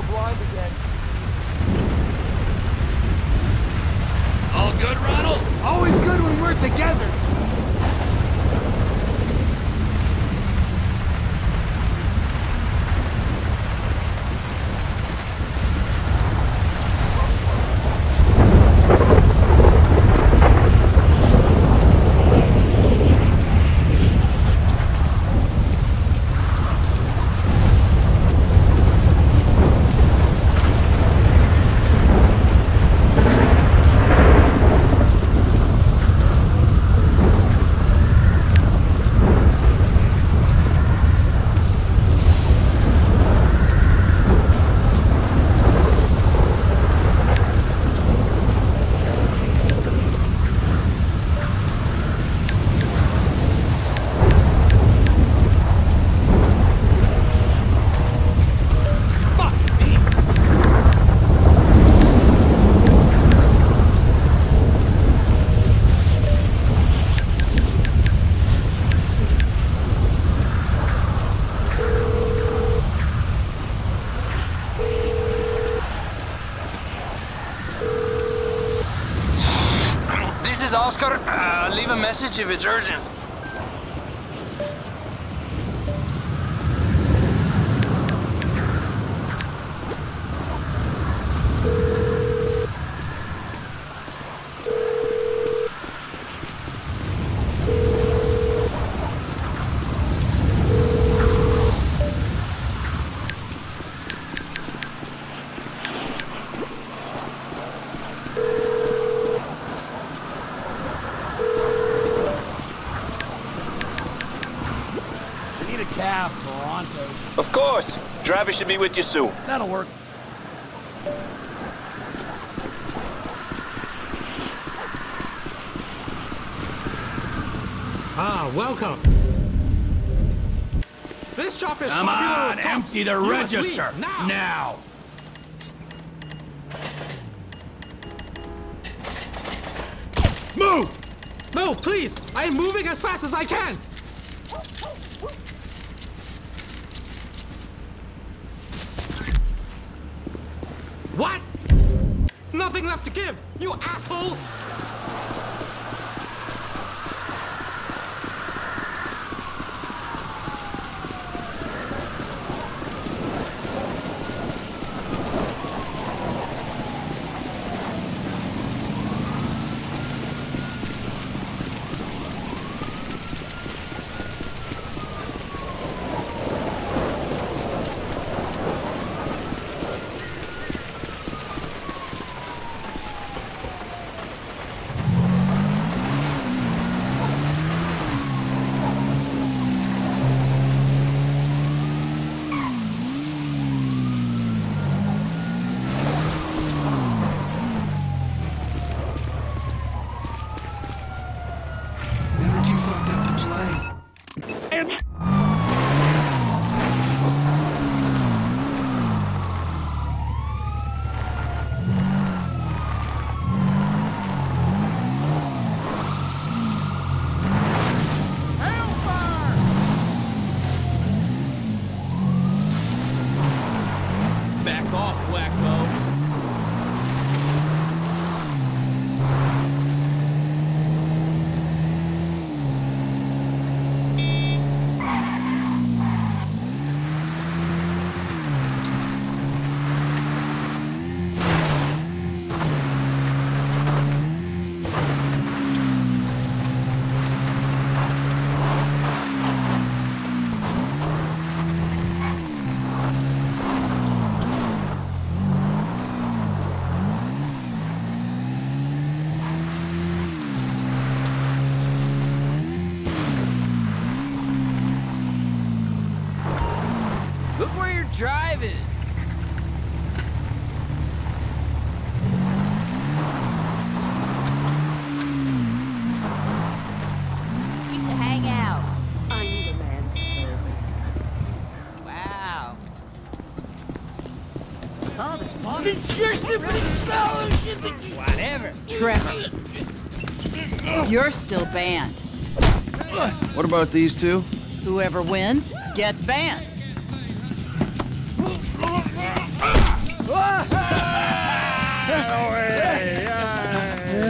go blind again. All good, Ronald? Always good when we're together. Fuck me! This is Oscar. Uh, leave a message if it's urgent. Cab, Toronto. Of course. Driver should be with you soon. That'll work. Ah, welcome. This shop is Come popular on, empty the You register. now. Now. Move! No, please. I am moving as fast as I can. What? Nothing left to give, you asshole! Whatever. Trevor. You're still banned. What about these two? Whoever wins gets banned.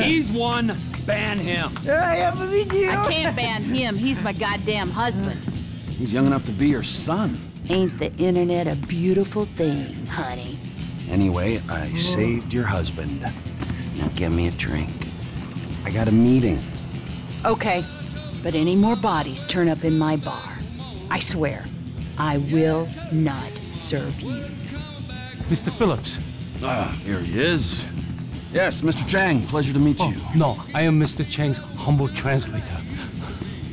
He's one. Ban him. I can't ban him. He's my goddamn husband. He's young enough to be your son. Ain't the internet a beautiful thing, honey? Anyway, I saved your husband. Now give me a drink. I got a meeting. Okay, but any more bodies turn up in my bar. I swear, I will not serve you. Mr. Phillips. Ah, here he is. Yes, Mr. Cheng, pleasure to meet oh, you. No, I am Mr. Cheng's humble translator.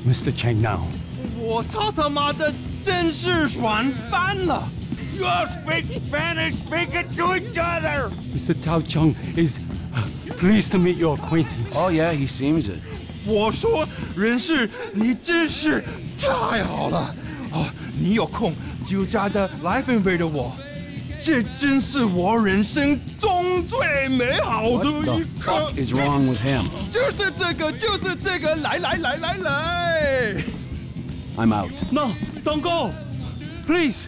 Mr. Cheng now. 我操他妈的真是玩翻了！you all speak Spanish, speak it to each other! Mr. Tao Cheng is uh, pleased to meet your acquaintance. Oh, yeah, he seems it. 我说，人事，你真是太好了！哦，你有空就加的来分飞的我，这真是我人生中最美好的一刻。Is wrong with him？就是这个，就是这个，来来来来来！I'm out. No, don't go. Please.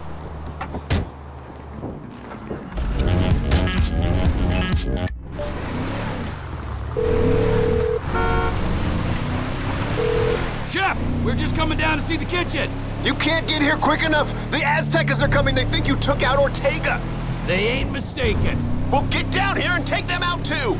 Chef, we're just coming down to see the kitchen. You can't get here quick enough! The Aztecas are coming! They think you took out Ortega! They ain't mistaken. Well, get down here and take them out too!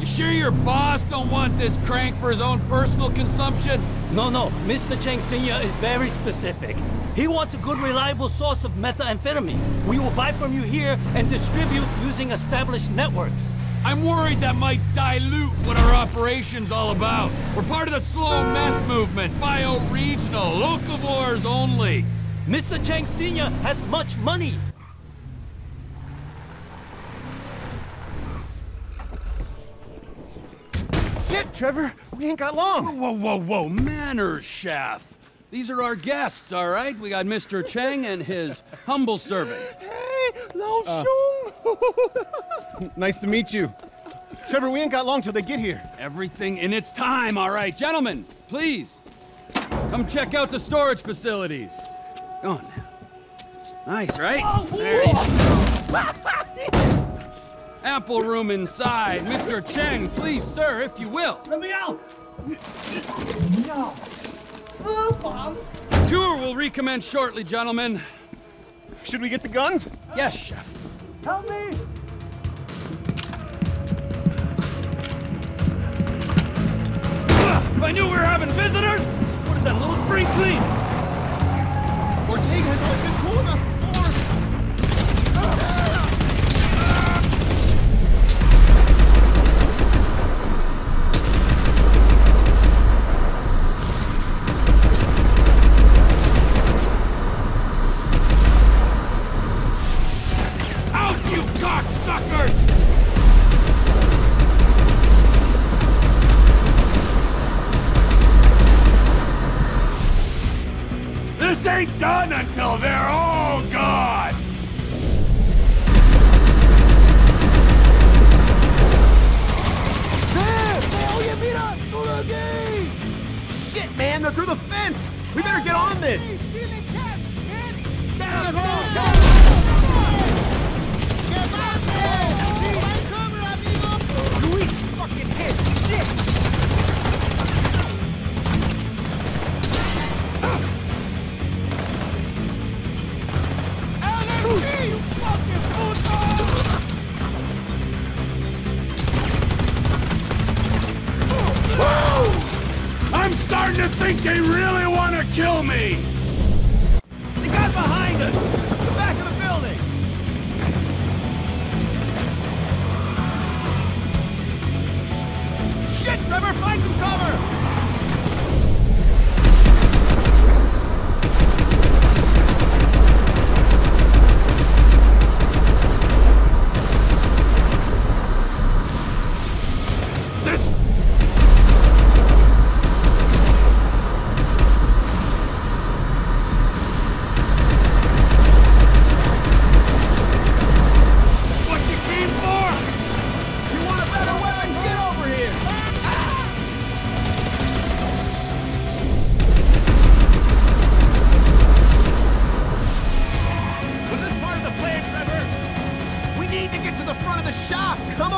You sure your boss don't want this crank for his own personal consumption? No, no. Mr. Cheng Sr. is very specific. He wants a good, reliable source of methamphetamine. We will buy from you here and distribute using established networks. I'm worried that might dilute what our operation's all about. We're part of the slow meth movement, bio-regional, locavores only. Mr. Cheng Sr. has much money. Trevor, we ain't got long. Whoa, whoa, whoa, manners, chef. These are our guests, all right? We got Mr. Cheng and his humble servant. Hey, Lao Shung. Nice to meet you. Trevor, we ain't got long till they get here. Everything in its time, all right. Gentlemen, please, come check out the storage facilities. Go on now. Nice, right? Oh, there you go. Ample room inside. Mr. Cheng, please, sir, if you will. Let me out! No. Tour will recommence shortly, gentlemen. Should we get the guns? Yes, chef. Help me! If I knew we were having visitors, what is that, little spring clean? Ortega has always been cool with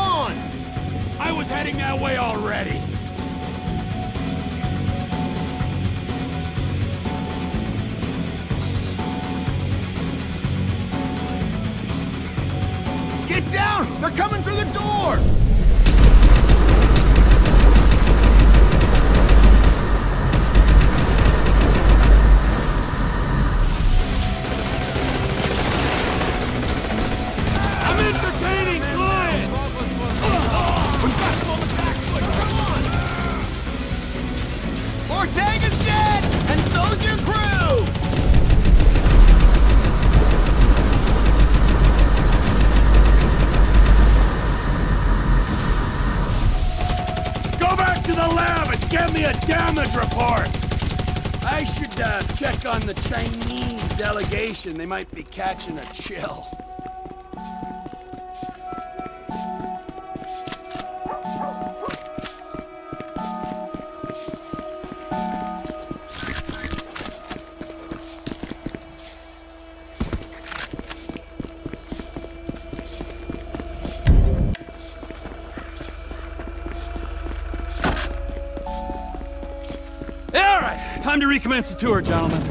on! I was heading that way already. Get down! They're coming through the door! Get me a damage report! I should uh, check on the Chinese delegation. They might be catching a chill. time to recommence the tour, gentlemen.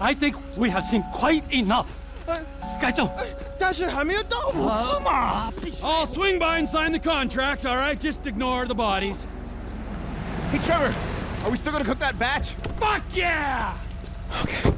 I think we have seen quite enough. 该正，但是还没有到五次嘛。 I'll swing by and sign the contracts, all right? Just ignore the bodies. Hey, Trevor, are we still gonna cook that batch? Fuck yeah! Okay.